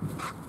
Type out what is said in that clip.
you